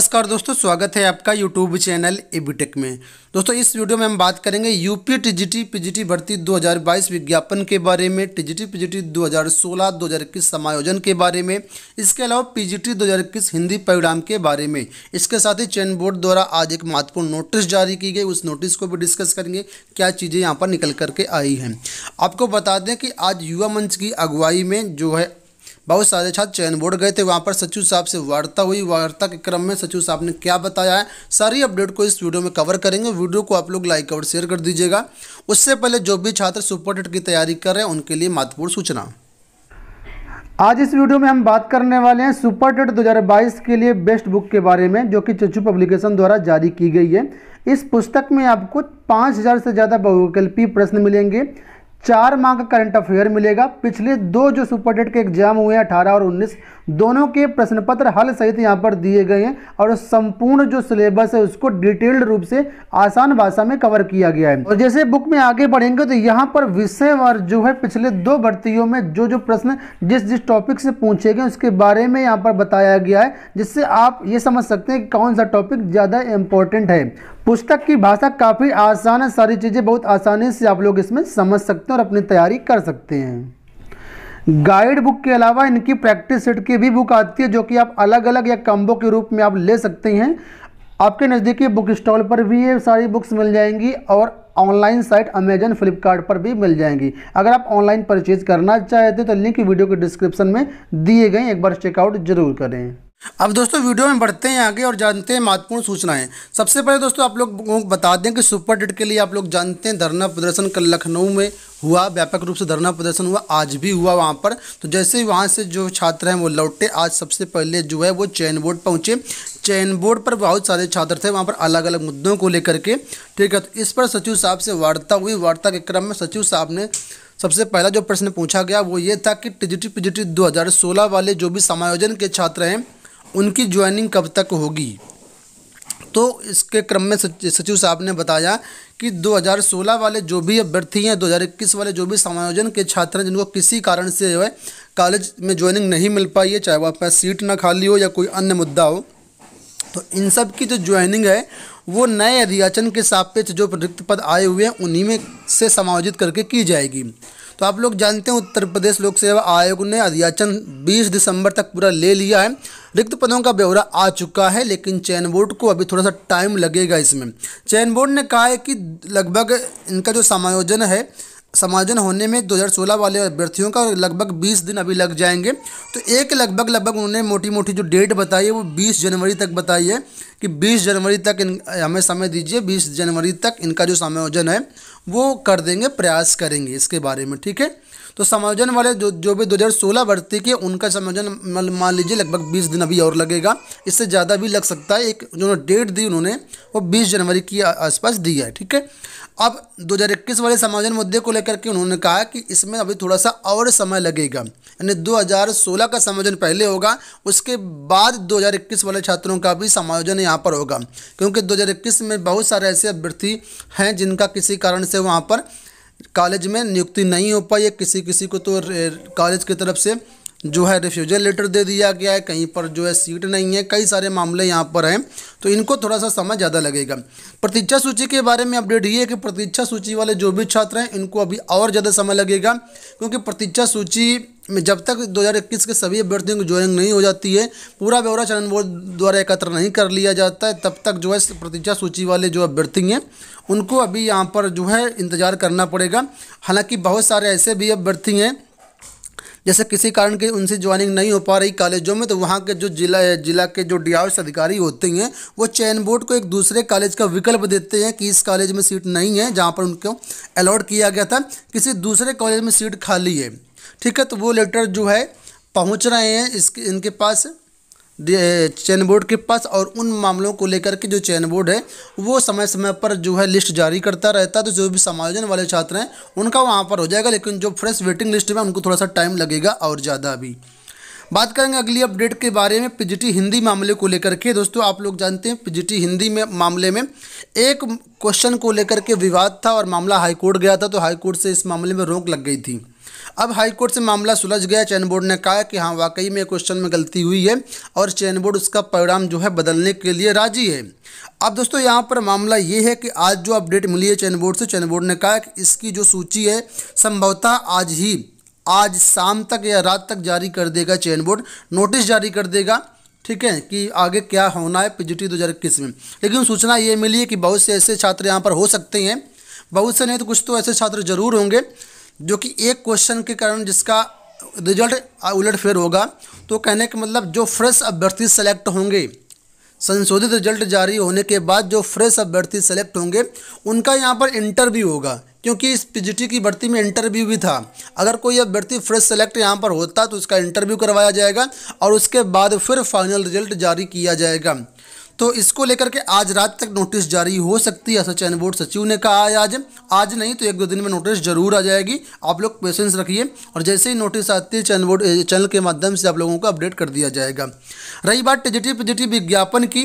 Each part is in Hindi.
नमस्कार दोस्तों, स्वागत है आपका यूट्यूब चैनल एबीटेक में। दोस्तों, इस वीडियो में हम बात करेंगे यूपी टीजीटी पीजीटी भर्ती 2022 विज्ञापन के बारे में, टीजीटी पीजीटी 2016 2021 समायोजन के बारे में, इसके अलावा पीजीटी 2021 हिंदी परिणाम के बारे में। इसके साथ ही चयन बोर्ड द्वारा आज एक महत्वपूर्ण नोटिस जारी की गई, उस नोटिस को भी डिस्कस करेंगे, क्या चीज़ें यहाँ पर निकल करके आई हैं। आपको बता दें कि आज युवा मंच की अगुवाई में जो है बहुत सारे छात्र चयन बोर्ड गए थे, वहाँ पर सचिव साहब से वार्ता हुई। वार्ता के क्रम में सचिव साहब ने क्या बताया है, सारी अपडेट को इस वीडियो में कवर करेंगे। वीडियो को आप लोग लाइक और शेयर कर दीजिएगा। उससे पहले जो भी छात्र सुपर टेट की तैयारी कर रहे हैं, उनके लिए महत्वपूर्ण सूचना। आज इस वीडियो में हम बात करने वाले हैं सुपर टेट 2022 के लिए बेस्ट बुक के बारे में, जो कि चच्चू पब्लिकेशन द्वारा जारी की गई है। इस पुस्तक में आपको 5000 से ज़्यादा बहुविकल्पी प्रश्न मिलेंगे। चार माह का करंट अफेयर मिलेगा। पिछले दो जो सुपर डेट के एग्ज़ाम हुए हैं, अठारह और उन्नीस, दोनों के प्रश्न पत्र हल सहित यहाँ पर दिए गए हैं और संपूर्ण जो सिलेबस है, उसको डिटेल्ड रूप से आसान भाषा में कवर किया गया है। और जैसे बुक में आगे बढ़ेंगे तो यहाँ पर विषयवार जो है पिछले दो भर्तियों में जो जो प्रश्न जिस जिस टॉपिक से पूछे गए, उसके बारे में यहाँ पर बताया गया है, जिससे आप ये समझ सकते हैं कि कौन सा टॉपिक ज़्यादा इंपॉर्टेंट है। पुस्तक की भाषा काफ़ी आसान है, सारी चीज़ें बहुत आसानी से आप लोग इसमें समझ सकते हैं और अपनी तैयारी कर सकते हैं। गाइड बुक के अलावा इनकी प्रैक्टिस सेट की भी बुक आती है, जो कि आप अलग अलग या कम्बो के रूप में आप ले सकते हैं। आपके नज़दीकी बुक स्टॉल पर भी ये सारी बुक्स मिल जाएँगी और ऑनलाइन साइट अमेजन फ्लिपकार्ट पर भी मिल जाएँगी। अगर आप ऑनलाइन परचेज करना चाहते तो लिंक वीडियो के डिस्क्रिप्शन में दिए गए एक बार चेकआउट ज़रूर करें। अब दोस्तों, वीडियो में बढ़ते हैं आगे और जानते हैं महत्वपूर्ण सूचनाएँ। सबसे पहले दोस्तों, आप लोग को बता दें कि सुपर डेट के लिए आप लोग जानते हैं धरना प्रदर्शन कल लखनऊ में हुआ, व्यापक रूप से धरना प्रदर्शन हुआ, आज भी हुआ वहाँ पर। तो जैसे ही वहाँ से जो छात्र हैं वो लौटे, आज सबसे पहले जो है वो चयन बोर्ड पहुँचे। चयन बोर्ड पर बहुत सारे छात्र थे, वहाँ पर अलग अलग मुद्दों को लेकर के। ठीक है तो इस पर सचिव साहब से वार्ता हुई। वार्ता के क्रम में सचिव साहब ने सबसे पहला जो प्रश्न पूछा गया वो ये था कि टीजीटी पीजीटी 2016 वाले जो भी समायोजन के छात्र हैं उनकी ज्वाइनिंग कब तक होगी? तो इसके क्रम में सचिव साहब ने बताया कि 2016 वाले जो भी अभ्यर्थी हैं 2021 वाले जो भी समायोजन के छात्र हैं, जिनको किसी कारण से जो है कॉलेज में ज्वाइनिंग नहीं मिल पाई है, चाहे वहाँ पर सीट ना खाली हो या कोई अन्य मुद्दा हो तो इन सब की जो ज्वाइनिंग है, वो नए अधियाचन के सापेक्ष जो रिक्त पद आए हुए हैं, उन्हीं में से समायोजित करके की जाएगी। तो आप लोग जानते हैं उत्तर प्रदेश लोक सेवा आयोग ने अध्याचन 20 दिसंबर तक पूरा ले लिया है। रिक्त पदों का ब्यौरा आ चुका है, लेकिन चयन बोर्ड को अभी थोड़ा सा टाइम लगेगा इसमें। चयन बोर्ड ने कहा है कि लगभग इनका जो समायोजन है समायोजन होने में 2016 वाले अभ्यर्थियों का लगभग 20 दिन अभी लग जाएँगे। तो एक लगभग लगभग उन्होंने मोटी मोटी जो डेट बताई है, वो 20 जनवरी तक बताई है कि 20 जनवरी तक इन, हमें समय दीजिए 20 जनवरी तक इनका जो समायोजन है, वो कर देंगे, प्रयास करेंगे इसके बारे में, ठीक है? तो समायोजन वाले जो जो भी 2016 भर्ती के, उनका समायोजन मान लीजिए लगभग 20 दिन अभी और लगेगा। इससे ज़्यादा भी लग सकता है, एक जो डेट दी उन्होंने, वो 20 जनवरी के आसपास दी है, ठीक है? अब 2021 वाले समायोजन मुद्दे को लेकर के उन्होंने कहा कि इसमें अभी थोड़ा सा और समय लगेगा। यानी 2016 का समायोजन पहले होगा, उसके बाद 2021 वाले छात्रों का भी समायोजन यहाँ पर होगा। क्योंकि 2021 में बहुत सारे ऐसे अभ्यर्थी हैं जिनका किसी कारण से वहाँ पर कॉलेज में नियुक्ति नहीं हो पाई है किसी किसी को तो कॉलेज की तरफ़ से जो है रिफ्यूजल लेटर दे दिया गया है, कहीं पर जो है सीट नहीं है, कई सारे मामले यहाँ पर हैं तो इनको थोड़ा सा समय ज़्यादा लगेगा। प्रतीक्षा सूची के बारे में अपडेट ये है कि प्रतीक्षा सूची वाले जो भी छात्र हैं, इनको अभी और ज़्यादा समय लगेगा, क्योंकि प्रतीक्षा सूची में जब तक 2021 के सभी अभ्यर्थियों की ज्वाइनिंग नहीं हो जाती है, पूरा ब्यौरा चयन बोर्ड द्वारा एकत्र नहीं कर लिया जाता है, तब तक जो है प्रतीक्षा सूची वाले जो अभ्यर्थी हैं, उनको अभी यहाँ पर जो है इंतज़ार करना पड़ेगा। हालाँकि बहुत सारे ऐसे भी अभ्यर्थी हैं जैसे किसी कारण के उनसे ज्वाइनिंग नहीं हो पा रही कॉलेजों में तो वहाँ के जो जिला जिला के जो डी अधिकारी होते हैं, वो चयन बोर्ड को एक दूसरे कॉलेज का विकल्प देते हैं कि इस कॉलेज में सीट नहीं है, जहाँ पर उनको अलॉट किया गया था। किसी दूसरे कॉलेज में सीट खाली है, ठीक है? तो वो लेटर जो है, पहुँच रहे हैं इसके, इनके पास। चयन बोर्ड के पास और उन मामलों को लेकर के जो चयन बोर्ड है, वो समय समय पर जो है लिस्ट जारी करता रहता है तो जो भी समायोजन वाले छात्र हैं, उनका वहाँ पर हो जाएगा, लेकिन जो फ्रेश वेटिंग लिस्ट में उनको थोड़ा सा टाइम लगेगा और ज़्यादा भी। बात करेंगे अगली अपडेट के बारे में पीजीटी हिंदी मामले को लेकर के। दोस्तों, आप लोग जानते हैं पीजीटी हिंदी में, मामले में एक क्वेश्चन को लेकर के विवाद था और मामला हाईकोर्ट गया था तो हाईकोर्ट से इस मामले में रोक लग गई थी। अब हाईकोर्ट से मामला सुलझ गया। चयन बोर्ड ने कहा कि हाँ वाकई में क्वेश्चन में गलती हुई है और चयन बोर्ड उसका परिणाम जो है बदलने के लिए राज़ी है। अब दोस्तों, यहाँ पर मामला ये है कि आज जो अपडेट मिली है चयन बोर्ड से, चयन बोर्ड ने कहा कि इसकी जो सूची है, संभवतः आज ही, आज शाम तक या रात तक जारी कर देगा चयन बोर्ड। नोटिस जारी कर देगा, ठीक है, कि आगे क्या होना है, पीजीटी दो हज़ार इक्कीस में। लेकिन सूचना ये मिली है कि बहुत से ऐसे छात्र यहाँ पर हो सकते हैं। बहुत से नहीं तो कुछ तो ऐसे छात्र ज़रूर होंगे। जो कि एक क्वेश्चन के कारण जिसका रिज़ल्ट उलट फेर होगा तो कहने का मतलब जो फ्रेश अभ्यर्थी सेलेक्ट होंगे, संशोधित रिज़ल्ट जारी होने के बाद जो फ्रेश अभ्यर्थी सेलेक्ट होंगे, उनका यहाँ पर इंटरव्यू होगा, क्योंकि इस पीजीटी की भर्ती में इंटरव्यू भी था। अगर कोई अभ्यर्थी फ्रेश सेलेक्ट यहाँ पर होता तो उसका इंटरव्यू करवाया जाएगा और उसके बाद फिर फाइनल रिज़ल्ट जारी किया जाएगा। तो इसको लेकर के आज रात तक नोटिस जारी हो सकती है ऐसा चयन बोर्ड सचिव ने कहा। है आज आज नहीं तो एक दो दिन में नोटिस ज़रूर आ जाएगी। आप लोग पेशेंस रखिए और जैसे ही नोटिस आती है चयन बोर्ड, चैनल के माध्यम से आप लोगों को अपडेट कर दिया जाएगा। रही बात टीजीटी, पीजीटी विज्ञापन की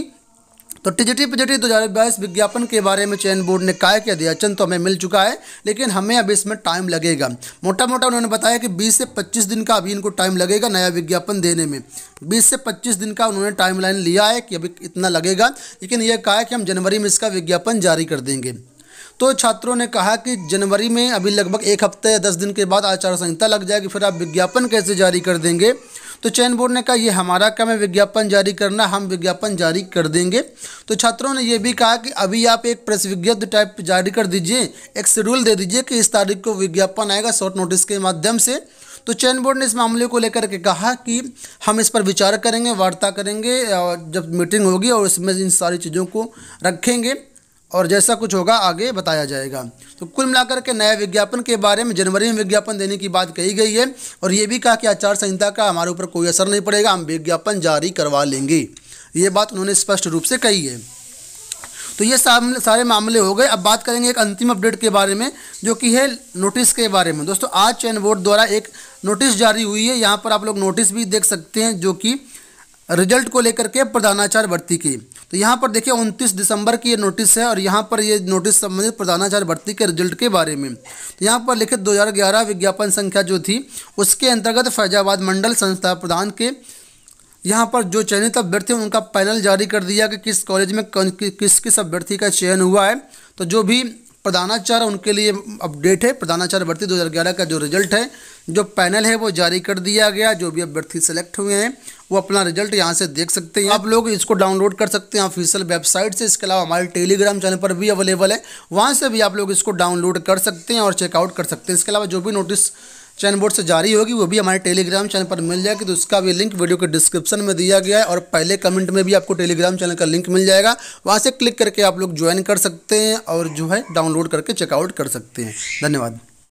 तो टीजीटी पीजीटी दो हज़ार बाईस विज्ञापन के बारे में चयन बोर्ड ने काय कहा कि अध्याचन तो हमें मिल चुका है, लेकिन हमें अब इसमें टाइम लगेगा। मोटा मोटा उन्होंने बताया कि 20 से 25 दिन का अभी इनको टाइम लगेगा नया विज्ञापन देने में। 20 से 25 दिन का उन्होंने टाइम लाइन लिया है कि अभी इतना लगेगा, लेकिन यह कहा है कि हम जनवरी में इसका विज्ञापन जारी कर देंगे। तो छात्रों ने कहा कि जनवरी में अभी लगभग एक हफ़्ते या दस दिन के बाद आचार संहिता लग जाएगी, फिर आप विज्ञापन कैसे जारी कर देंगे? तो चयन बोर्ड ने कहा, ये हमारा काम है, विज्ञापन जारी करना, हम विज्ञापन जारी कर देंगे। तो छात्रों ने यह भी कहा कि अभी आप एक प्रेस विज्ञप्ति टाइप जारी कर दीजिए, एक शेड्यूल दे दीजिए कि इस तारीख को विज्ञापन आएगा शॉर्ट नोटिस के माध्यम से। तो चयन बोर्ड ने इस मामले को लेकर के कहा कि हम इस पर विचार करेंगे, वार्ता करेंगे जब मीटिंग होगी और उसमें इन सारी चीज़ों को रखेंगे। और जैसा कुछ होगा आगे बताया जाएगा। तो कुल मिलाकर के नए विज्ञापन के बारे में, जनवरी में विज्ञापन देने की बात कही गई है और ये भी कहा कि आचार संहिता का हमारे ऊपर कोई असर नहीं पड़ेगा, हम विज्ञापन जारी करवा लेंगे। ये बात उन्होंने स्पष्ट रूप से कही है। तो ये सारे मामले हो गए। अब बात करेंगे एक अंतिम अपडेट के बारे में, जो कि है नोटिस के बारे में। दोस्तों, आज चयन बोर्ड द्वारा एक नोटिस जारी हुई है। यहाँ पर आप लोग नोटिस भी देख सकते हैं, जो कि रिज़ल्ट को लेकर के प्रधानाचार्य भर्ती की। तो यहाँ पर देखिए, उनतीस दिसंबर की ये नोटिस है और यहाँ पर ये नोटिस संबंधित प्रधानाचार्य भर्ती के रिज़ल्ट के बारे में। तो यहाँ पर लिखित 2011 विज्ञापन संख्या जो थी, उसके अंतर्गत फैजाबाद मंडल संस्था प्रधान के यहाँ पर जो चयनित अभ्यर्थी उनका पैनल जारी कर दिया कि किस कॉलेज में किस किस अभ्यर्थी का चयन हुआ है। तो जो भी प्रधानाचार्य, उनके लिए अपडेट है, प्रधानाचार्य भर्ती 2011 का जो रिज़ल्ट है जो पैनल है वो जारी कर दिया गया, जो भी अभ्यर्थी सेलेक्ट हुए हैं, वो अपना रिज़ल्ट यहाँ से देख सकते हैं। आप लोग इसको डाउनलोड कर सकते हैं ऑफिशियल वेबसाइट से, इसके अलावा हमारे टेलीग्राम चैनल पर भी अवेलेबल है। वहाँ से भी आप लोग इसको डाउनलोड कर सकते हैं और चेकआउट कर सकते हैं। इसके अलावा जो भी नोटिस चैन बोर्ड से जारी होगी, वो भी हमारे टेलीग्राम चैनल पर मिल जाएगी। तो उसका भी लिंक वीडियो के डिस्क्रिप्शन में दिया गया है और पहले कमेंट में भी आपको टेलीग्राम चैनल का लिंक मिल जाएगा। वहाँ से क्लिक करके आप लोग ज्वाइन कर सकते हैं और जो है डाउनलोड करके चेकआउट कर सकते हैं। धन्यवाद।